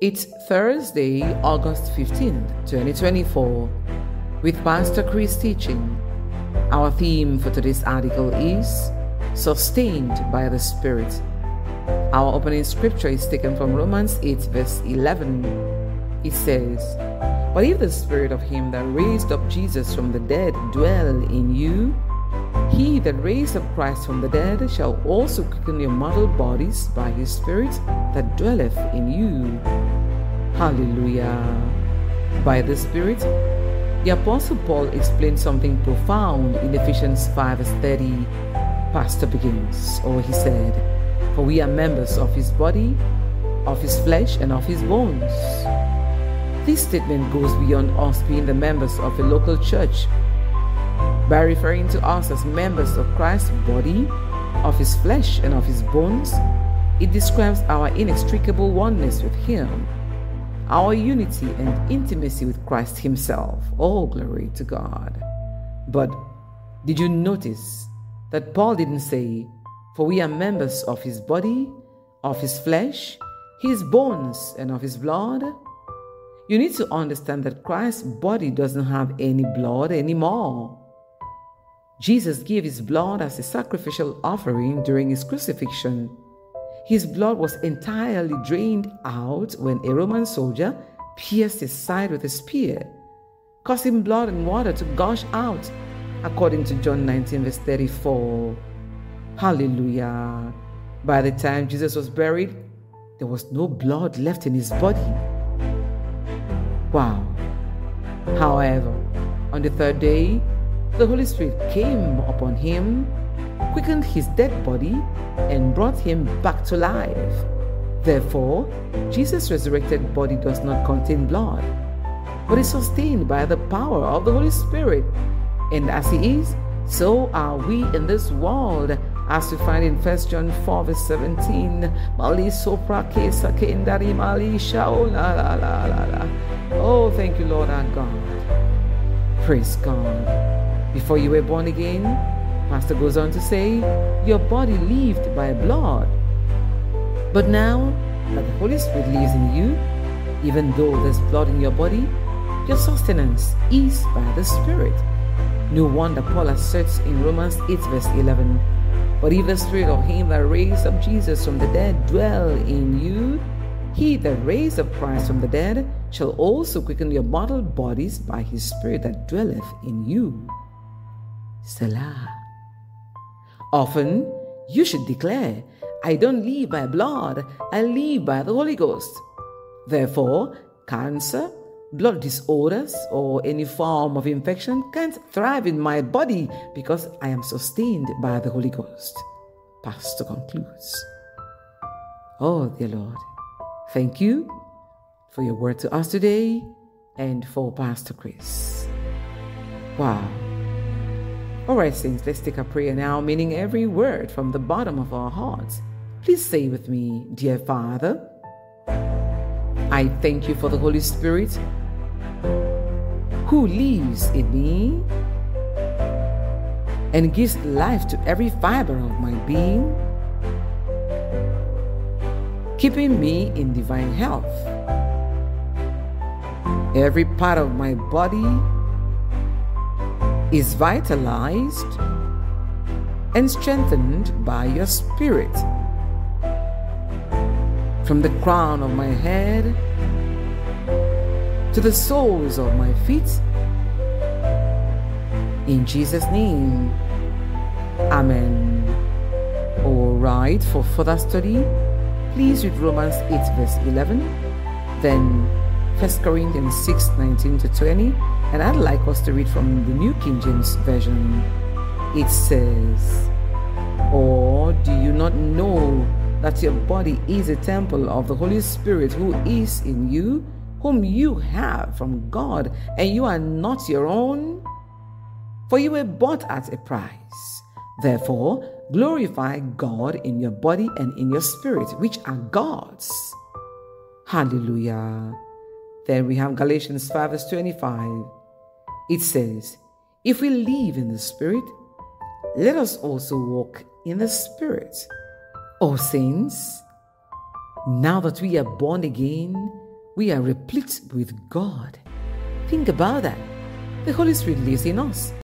It's Thursday, August 15th, 2024, with Pastor Chris teaching. Our theme for today's article is Sustained by the Spirit. Our opening scripture is taken from Romans 8, verse 11. It says, But if the Spirit of Him that raised up Jesus from the dead dwell in you, he that raised up Christ from the dead shall also quicken your mortal bodies by his Spirit that dwelleth in you. Hallelujah. By the Spirit, the Apostle Paul explained something profound in Ephesians 5 verse 30. Pastor begins, or he said, For we are members of his body, of his flesh, and of his bones. This statement goes beyond us being the members of a local church by referring to us as members of Christ's body, of his flesh, and of his bones, it describes our inextricable oneness with him, our unity and intimacy with Christ himself. All glory to God. But did you notice that Paul didn't say, For we are members of his body, of his flesh, his bones, and of his blood? You need to understand that Christ's body doesn't have any blood anymore. Jesus gave his blood as a sacrificial offering during his crucifixion. His blood was entirely drained out when a Roman soldier pierced his side with a spear, causing blood and water to gush out, according to John 19, verse 34. Hallelujah. By the time Jesus was buried, there was no blood left in his body. Wow. However, on the third day, the Holy Spirit came upon him, quickened his dead body, and brought him back to life. Therefore, Jesus' resurrected body does not contain blood, but is sustained by the power of the Holy Spirit. And as he is, so are we in this world, as we find in 1 John 4, verse 17. Oh, thank you, Lord our God. Praise God. Before you were born again, Pastor goes on to say, your body lived by blood. But now that the Holy Spirit lives in you, even though there's blood in your body, your sustenance is by the Spirit. No wonder Paul asserts in Romans 8, verse 11 But if the Spirit of Him that raised up Jesus from the dead dwell in you, he that raised up Christ from the dead shall also quicken your mortal bodies by his Spirit that dwelleth in you. Selah. Often you should declare, I don't live by blood, I live by the Holy Ghost. Therefore, cancer, blood disorders, or any form of infection can't thrive in my body because I am sustained by the Holy Ghost. Pastor concludes. Oh, dear Lord, thank you for your word to us today and for Pastor Chris. Wow. All right, Saints, let's take a prayer now, meaning every word from the bottom of our hearts. Please say with me, Dear Father, I thank you for the Holy Spirit who lives in me and gives life to every fiber of my being, keeping me in divine health. Every part of my body is vitalized and strengthened by your Spirit. From the crown of my head to the soles of my feet, in Jesus' name, Amen. All right, for further study, please read Romans 8, verse 11, then 1 Corinthians 6, 19 to 20 and I'd like us to read from the New King James Version. It says, Or do you not know that your body is a temple of the Holy Spirit who is in you, whom you have from God, and you are not your own? For you were bought at a price. Therefore, glorify God in your body and in your spirit, which are God's. Hallelujah. Then we have Galatians 5 verse 25. It says, If we live in the Spirit, let us also walk in the Spirit. O saints, now that we are born again, we are replete with God. Think about that. The Holy Spirit lives in us.